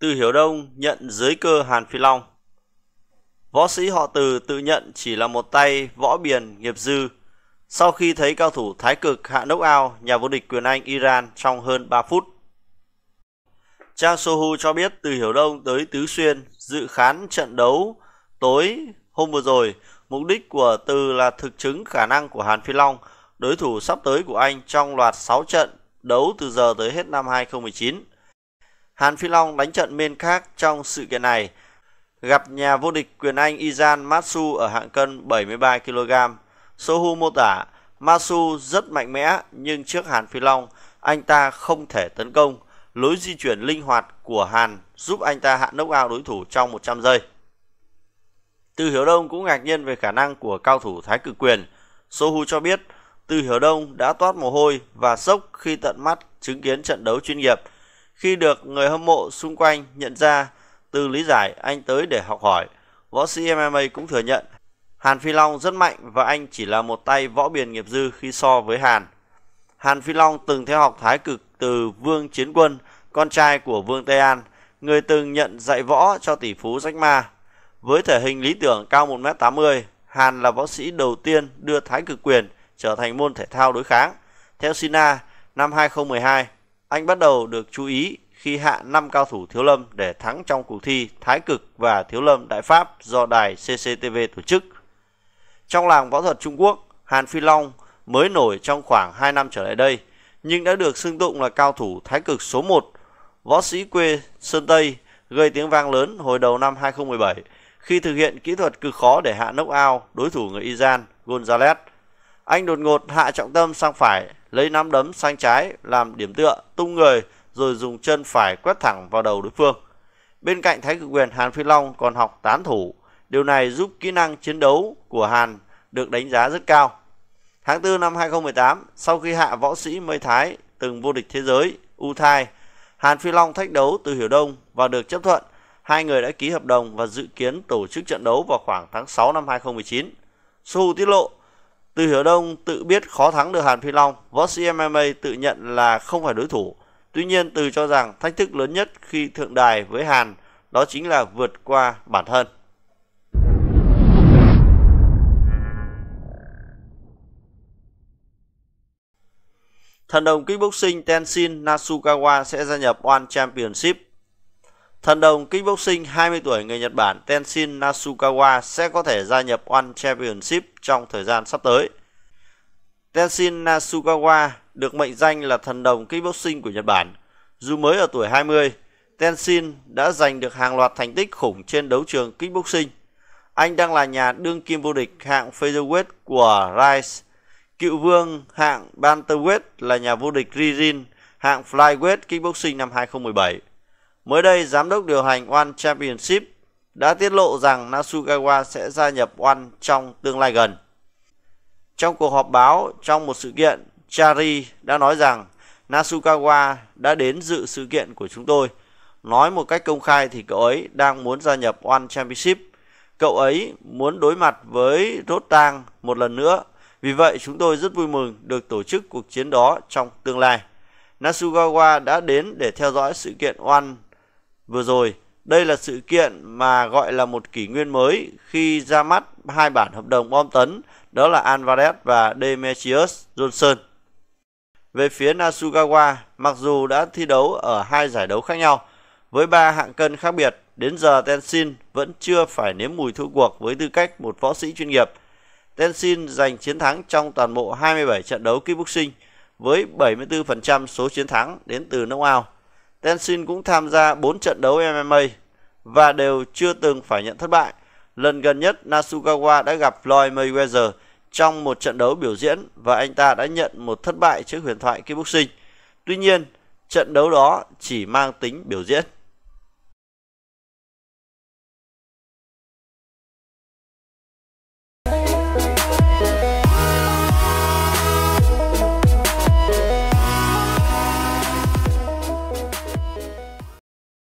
Từ Hiểu Đông nhận dưới cơ Hàn Phi Long. Võ sĩ họ Từ tự nhận chỉ là một tay võ biển nghiệp dư. Sau khi thấy cao thủ thái cực hạ nốc ao nhà vô địch quyền Anh Iran trong hơn 3 phút. Trang Sohu cho biết từ Hiểu Đông tới Tứ Xuyên dự khán trận đấu tối hôm vừa rồi. Mục đích của Từ là thực chứng khả năng của Hàn Phi Long, đối thủ sắp tới của anh trong loạt 6 trận đấu từ giờ tới hết năm 2019. Hàn Phi Long đánh trận bên khác trong sự kiện này, gặp nhà vô địch quyền Anh Izan Matsu ở hạng cân 73 kg. Sohu mô tả Matsu rất mạnh mẽ nhưng trước Hàn Phi Long, anh ta không thể tấn công. Lối di chuyển linh hoạt của Hàn giúp anh ta hạ nốc ao đối thủ trong 100 giây. Từ Hiểu Đông cũng ngạc nhiên về khả năng của cao thủ Thái Cực Quyền. Sohu cho biết Từ Hiểu Đông đã toát mồ hôi và sốc khi tận mắt chứng kiến trận đấu chuyên nghiệp. Khi được người hâm mộ xung quanh nhận ra từ lý giải anh tới để học hỏi, võ sĩ MMA cũng thừa nhận Hàn Phi Long rất mạnh và anh chỉ là một tay võ biển nghiệp dư khi so với Hàn. Hàn Phi Long từng theo học thái cực từ Vương Chiến Quân, con trai của Vương Tây An, người từng nhận dạy võ cho tỷ phú Jack Ma. Với thể hình lý tưởng cao 1m80, Hàn là võ sĩ đầu tiên đưa thái cực quyền trở thành môn thể thao đối kháng. Theo Sina, năm 2012, anh bắt đầu được chú ý khi hạ 5 cao thủ thiếu lâm để thắng trong cuộc thi Thái cực và thiếu lâm Đại Pháp do đài CCTV tổ chức. Trong làng võ thuật Trung Quốc, Hàn Phi Long mới nổi trong khoảng 2 năm trở lại đây, nhưng đã được xưng tụng là cao thủ thái cực số 1, võ sĩ quê Sơn Tây, gây tiếng vang lớn hồi đầu năm 2017 khi thực hiện kỹ thuật cực khó để hạ knock out đối thủ người Iran Gonzalez. Anh đột ngột hạ trọng tâm sang phải, lấy nắm đấm sang trái làm điểm tựa, tung người rồi dùng chân phải quét thẳng vào đầu đối phương. Bên cạnh Thái cực quyền Hàn Phi Long còn học tán thủ, điều này giúp kỹ năng chiến đấu của Hàn được đánh giá rất cao. Tháng 4 năm 2018, sau khi hạ võ sĩ Mây Thái từng vô địch thế giới U Thai, Hàn Phi Long thách đấu từ Hiểu Đông và được chấp thuận. Hai người đã ký hợp đồng và dự kiến tổ chức trận đấu vào khoảng tháng 6 năm 2019. Su tiết lộ, từ Hiểu Đông tự biết khó thắng được Hàn Phi Long, võ sĩ MMA tự nhận là không phải đối thủ. Tuy nhiên, Từ cho rằng thách thức lớn nhất khi thượng đài với Hàn đó chính là vượt qua bản thân. Thần đồng kickboxing Tenshin Nasukawa sẽ gia nhập One Championship. Thần đồng kickboxing 20 tuổi người Nhật Bản Tenshin Nasukawa sẽ có thể gia nhập One Championship trong thời gian sắp tới. Tenshin Nasukawa được mệnh danh là thần đồng kickboxing của Nhật Bản. Dù mới ở tuổi 20, Tenshin đã giành được hàng loạt thành tích khủng trên đấu trường kickboxing. Anh đang là nhà đương kim vô địch hạng featherweight của Rise Cựu vương hạng Bantamweight là nhà vô địch Rizin hạng Flyweight Kickboxing năm 2017. Mới đây, giám đốc điều hành One Championship đã tiết lộ rằng Nasugawa sẽ gia nhập One trong tương lai gần. Trong cuộc họp báo trong một sự kiện, Chari đã nói rằng Nasukawa đã đến dự sự kiện của chúng tôi. Nói một cách công khai thì cậu ấy đang muốn gia nhập One Championship. Cậu ấy muốn đối mặt với Rotang một lần nữa vì vậy chúng tôi rất vui mừng được tổ chức cuộc chiến đó trong tương lai. Nasugawa đã đến để theo dõi sự kiện One vừa rồi. Đây là sự kiện mà gọi là một kỷ nguyên mới khi ra mắt hai bản hợp đồng bom tấn, đó là Alvarez và Demetrius Johnson. Về phía Nasugawa, mặc dù đã thi đấu ở hai giải đấu khác nhau, với ba hạng cân khác biệt, đến giờ Tenshin vẫn chưa phải nếm mùi thua cuộc với tư cách một võ sĩ chuyên nghiệp – Tenshin giành chiến thắng trong toàn bộ 27 trận đấu kickboxing với 74% số chiến thắng đến từ knockout. Tenshin cũng tham gia 4 trận đấu MMA và đều chưa từng phải nhận thất bại. Lần gần nhất Nasukawa đã gặp Floyd Mayweather trong một trận đấu biểu diễn và anh ta đã nhận một thất bại trước huyền thoại kickboxing. Tuy nhiên, trận đấu đó chỉ mang tính biểu diễn.